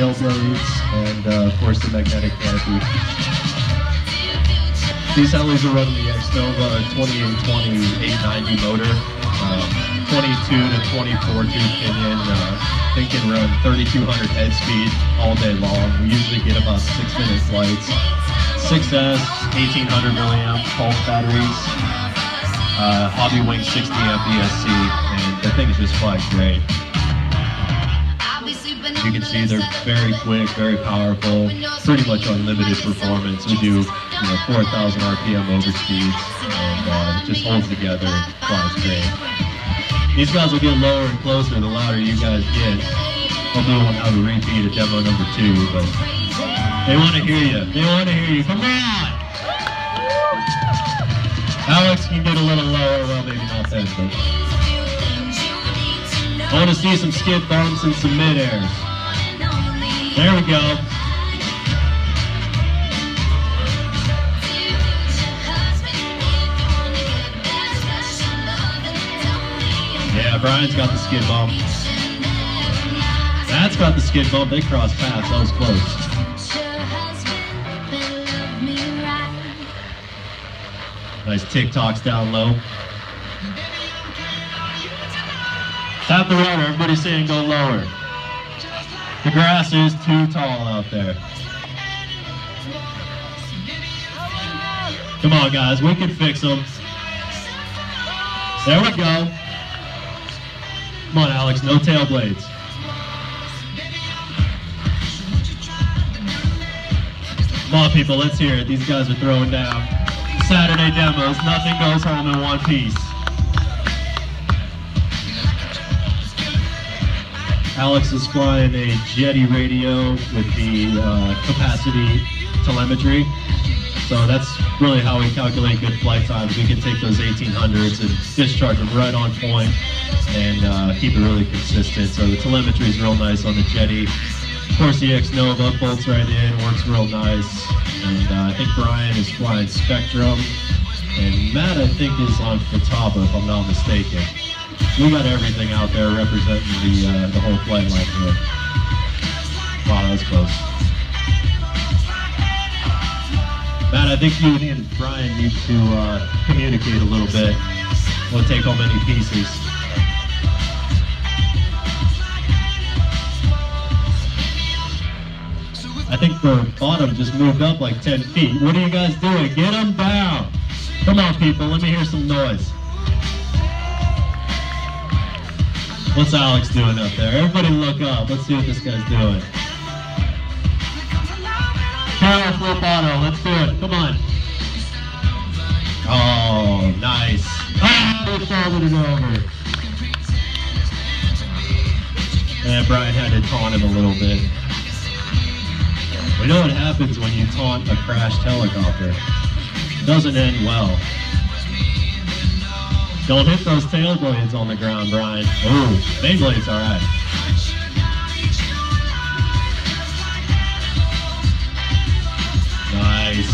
tail blades, and uh, of course the magnetic canopy. These helis are running the X-Nova 2820 890 motor, um, 22 to 24 tooth pinion. Uh, they can run 3200 head speed all day long. We usually get about six minute flights. 6S, 1800 milliamp pulse batteries, uh, Hobby Wing 60 amp ESC, and the thing just flies great. See they're very quick, very powerful, pretty much unlimited performance. We do, you know, 4,000 RPM over speeds, and uh, just holds together and great. These guys will get lower and closer the louder you guys get. Hopefully we won't have a repeat of demo number two, but they want to hear you. They want to hear you. Come on! Alex can get a little lower, well maybe not then, but I want to see some skid bumps and some mid-airs. There we go. Yeah, Brian's got the skid bump. That's got the skid bump. They crossed paths. That was close. Nice tic-tocs down low. Tap the rudder. Everybody saying go lower. The grass is too tall out there. Come on, guys. We can fix them. There we go. Come on, Alex. No tail blades. Come on, people. Let's hear it. These guys are throwing down. Saturday demos. Nothing goes home in one piece. Alex is flying a Jeti radio with the uh, capacity telemetry. So that's really how we calculate good flight times. We can take those 1800s and discharge them right on point and uh, keep it really consistent. So the telemetry is real nice on the Jeti. Of course, the X Nova bolts right in, works real nice. And uh, I think Brian is flying Spektrum. And Matt, I think, is on Futaba, if I'm not mistaken. We got everything out there representing the uh, the whole flight line here. Wow, that was close. Matt, I think you and Brian need to uh, communicate a little bit. We'll take home any pieces. I think the bottom just moved up like 10 feet. What are you guys doing? Get them down. Come on, people. Let me hear some noise. What's Alex doing up there? Everybody look up. Let's see what this guy's doing. Power flip auto. Let's do it. Come on. Oh, nice. Oh, they folded it over. And Brian had to taunt him a little bit. We know what happens when you taunt a crashed helicopter. It doesn't end well. Don't hit those tail blades on the ground, Brian. Ooh, main blade's all right. Nice.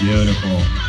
Beautiful.